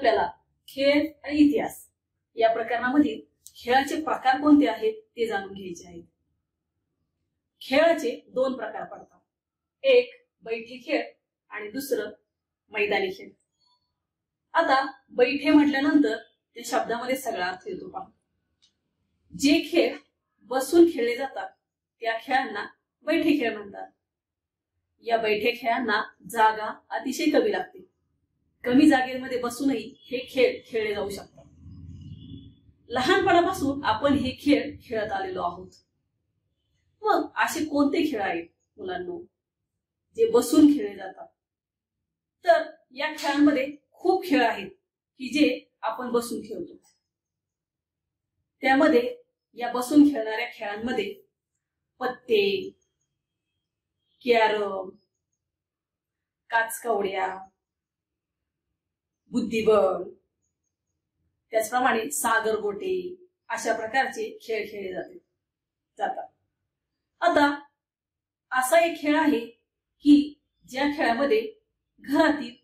आपल्याला खेळ आणि इतिहास या प्रकरणामधील खेळाचे प्रकार कोणते आहेत ते जाणून घ्यायचे आहेत. खेळाचे दोन प्रकार पडतात. एक बैठे खेळ आणि दुसरं मैदानी खेळ. आता बैठे म्हटल्यानंतर त्या शब्दामध्ये सगळा अर्थ येतो पहा. जे खेळ बसून खेळले जातात त्या खेळांना बैठे खेळ म्हणतात. या बैठे खेळांना जागा अतिशय कमी लागते. कमी जागेमध्ये बसूनही हे खेळ खेळले जाऊ शकतात. लहानपणापासून आपण हे खेळ खेळत आलेलो आहोत. मग असे कोणते खेळ आहेत मुलांनो जे बसून खेळले जातात? तर या खेळांमध्ये खूप खेळ आहेत की जे आपण बसून खेळतो. त्यामध्ये या बसून खेळणाऱ्या खेळांमध्ये पत्ते कॅरम काचकवड्या बुद्धिबळ. त्याचप्रमाणे सागरगोटे अशा प्रकारचे खेळ खेळले जाते जातात. आता असा एक खेळ आहे की ज्या खेळामध्ये घरातील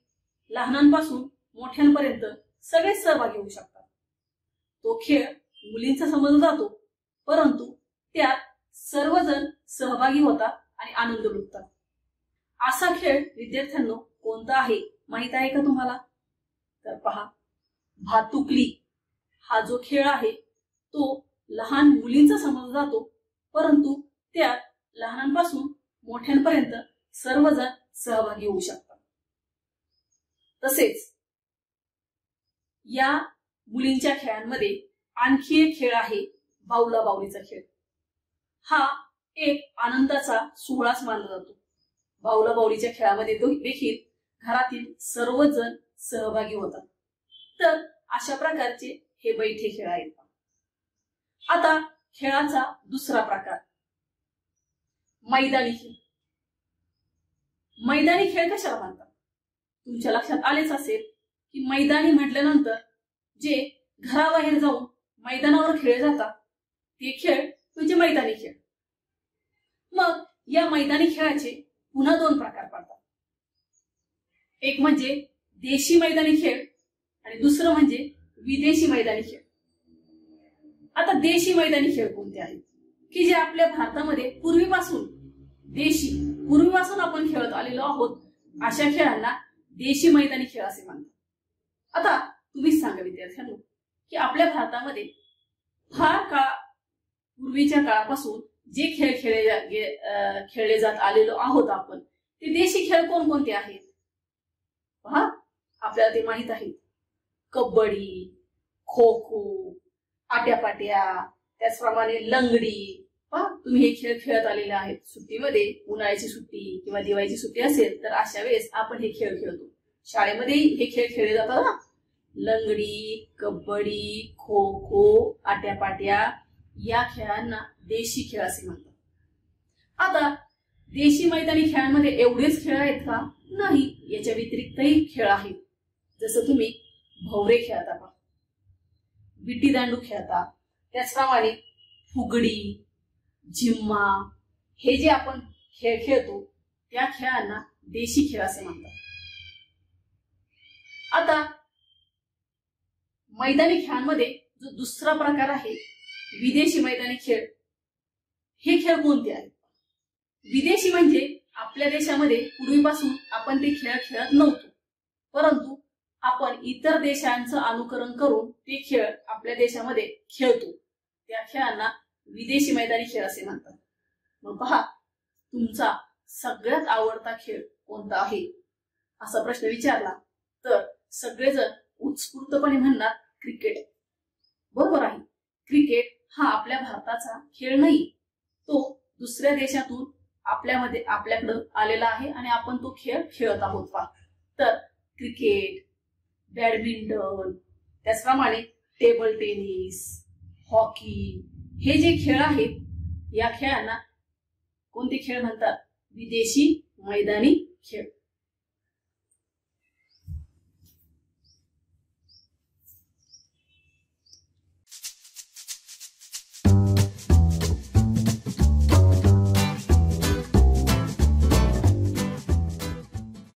लहानांपासून मोठ्यांपर्यंत सगळे सहभागी होऊ शकतात. तो खेळ मुलींचा समजला जातो परंतु त्यात सर्वजण सहभागी होतात आणि आनंद लुटतात. असा खेळ विद्यार्थ्यांना कोणता आहे? माहीत आहे का तुम्हाला? तर पहा भातुकली हा जो खेळ आहे तो लहान मुलींचा समजला जातो. परंतु त्यात लहानांपासून मोठ्यांपर्यंत सर्वजण सहभागी होऊ शकतात. तसेच या मुलींच्या खेळांमध्ये आणखी एक खेळ आहे बाऊला बाऊलीचा खेळ. हा एक आनंदाचा सोहळाच मानला जातो. बाऊला बाऊलीच्या खेळामध्ये देखील घरातील सर्वजण सहभागी होतात. तर अशा प्रकारचे हे बैठे खेळ आहेत. आता खेळाचा दुसरा प्रकार. मैदानी खेळ. मैदानी खेळ कशाला म्हणतात? तुमच्या लक्षात आलेच असेल की मैदानी म्हटल्यानंतर जे घराबाहेर जाऊन मैदानावर खेळले जातात ते खेळ म्हणजे मैदानी खेळ. मग या मैदानी खेळाचे पुन्हा दोन प्रकार पडतात. एक म्हणजे देशी मैदानी खेळ आणि दुसरं म्हणजे विदेशी मैदानी खेळ. आता देशी मैदानी खेळ कोणते आहेत? की जे आपल्या भारतामध्ये पूर्वीपासून देशी पूर्वीपासून आपण खेळत आलेलो आहोत अशा खेळांना देशी मैदानी खेळ असे म्हणतात. आता तुम्हीच सांगा विद्यार्थ्यांनो की आपल्या भारतामध्ये फार काळ पूर्वीच्या काळापासून जे खेळ खेळले खेळले जात आलेलो आहोत आपण ते देशी खेळ कोणकोणते आहेत? पहा आपल्याला ते माहीत आहे. कबड्डी खो खो आट्यापाट्या त्याचप्रमाणे लंगडी. तुम्ही हे खेळ खेळत आलेले आहेत. सुट्टीमध्ये उन्हाळ्याची सुट्टी किंवा दिवाळीची सुट्टी असेल तर अशा वेळेस आपण हे खेळ खेळतो. शाळेमध्ये हे खेळ खेळले जातात ना लंगडी कबड्डी खो खो आट्यापाट्या या खेळांना देशी खेळ असे म्हणतात. आता देशी मैदानी खेळांमध्ये एवढेच खेळ आहेत का? नाही. याच्या व्यतिरिक्तही खेळ आहेत. जसं तुम्ही भवरे खेळता पहा. विटी दांडू खेळता. त्याचप्रमाणे फुगडी झिम्मा हे जे आपण खेळ खेळतो त्या खेळांना देशी खेळ असे म्हणतात. आता मैदानी खेळांमध्ये जो दुसरा प्रकार आहे विदेशी मैदानी खेळ हे खेळ कोणते आहेत? विदेशी म्हणजे आपल्या देशामध्ये पूर्वीपासून आपण ते खेळ खेळत नव्हतो. परंतु आपण इतर देशांचं अनुकरण करून ते खेळ आपल्या देशामध्ये खेळतो. त्या खेळांना विदेशी मैदानी खेळ असे म्हणतात. मग पहा तुमचा सगळ्यात आवडता खेळ कोणता आहे? असा प्रश्न विचारला तर सगळेजण उत्स्फूर्तपणे म्हणणार क्रिकेट. बरोबर आहे. क्रिकेट हा आपल्या भारताचा खेळ नाही. तो दुसऱ्या देशातून आपल्यामध्ये आपल्याकडं आलेला आहे आणि आपण तो खेळ खेळत आहोत पहा. तर क्रिकेट बॅडमिंटन त्याचप्रमाणे टेबल टेनिस हॉकी हे जे खेळ आहेत या खेळांना कोणते खेळ म्हणतात? विदेशी मैदानी खेळ.